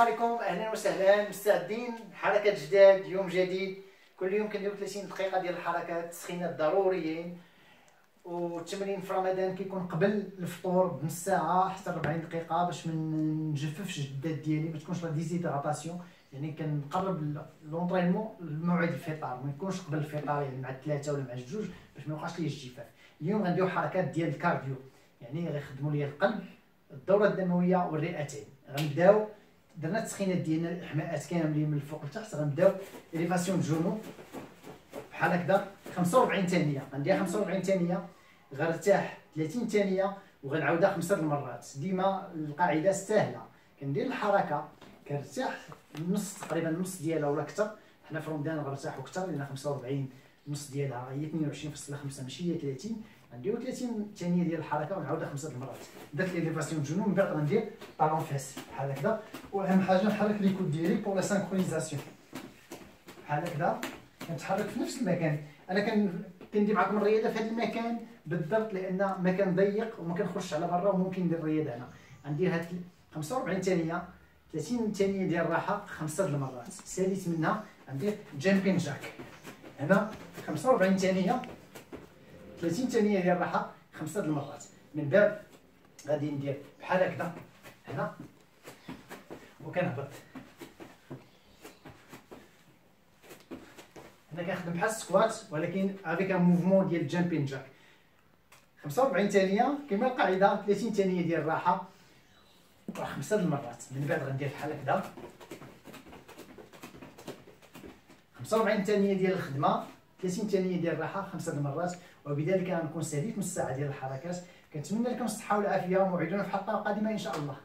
عليكم أهلا وسهلا. مستعدين؟ حركات جداد يوم جديد. كل يوم كنديرو 30 دقيقة ديال الحركات التسخينات ضروريين والتمرين في رمضان كيكون قبل الفطور بنص ساعة حتى 40 دقيقة باش ما نجففش الذات ديالي ما تكونش لا déshydratation يعني كنقرب l'entraînement لموعد الفطار. ما يكونش قبل الفطار يعني مع الثلاثة ولا مع الجوج باش ما يوقعش لي الجفاف. اليوم غنديرو حركات ديال ال cardio. يعني غيخدموا لي القلب الدورة الدموية والرئتين. غنبداو درنا التسخينات ديالنا الاحماءات كاملين من الفوق لتحت غنبداو اليفاسيون الجنوب بحال هكذا 45 ثانية غندير 45 ثانية غنرتاح 30 ثانية وغنعاودها خمسة المرات. ديما القاعدة سهلة. كندير الحركة كنرتاح نص تقريبا نص ديالها ولا أكثر. حنا في رمضان غنرتاحوا أكثر لأن 45 نص ديالها هي 22.5 ماشي هي 30 غنديرو 30 ثانية ديال الحركه ونعاودها خمسه المرات درت les élévations genoux من بعد غندير talons fesses بحال هكذا واهم حاجة نحرك les coudes ديالي pour la synchronisation بحال هكذا كنتحرك في نفس المكان أنا كن كندير معكم الرياضه في هذا المكان بالضبط لأن مكان ضيق وما كنخرجش على برا وممكن ندير الرياضه هنا غندير هاد 45 ثانية 30 ثانية ديال الراحه خمسه المرات ساليت منها غندير jumping jack هنا 45 ثانية 30 ثانية ديال الراحة خمسة المرات. من بعد غادي ندير بحال هكذا هنا. وكنهبط. هنا كنخدم بحال ال squat ولكن avec un mouvement ديال jumping jack 45 ثانية كما العادة 30 ثانية ديال الراحة. خمسة المرات. من بعد غندير بحال هكذا. 45 ثانية ديال الخدمة. 30 ثانية ديال الراحة خمسه المرات وبذلك غنكون ساليت من الساعة ديال الحركات. كنتمنى لكم الصحة والعافية وموعدنا في حلقه قادمه إن شاء الله.